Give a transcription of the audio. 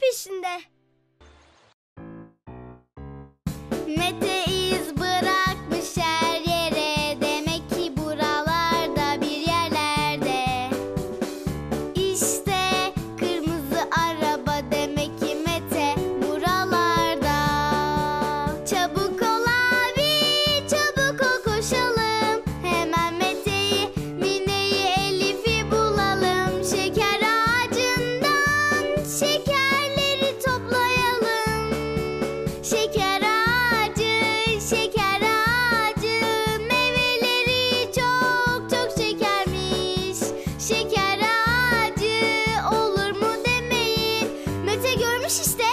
peşinde. Mete iz bırakmış her yere. Demek ki buralarda bir yerlerde. İşte kırmızı araba demek ki Mete buralarda. Çabuk ol abi çabuk ol koşalım. Hemen Mete'yi Mine'yi Elif'i bulalım. Şeker ağacından şeker görmüş işte.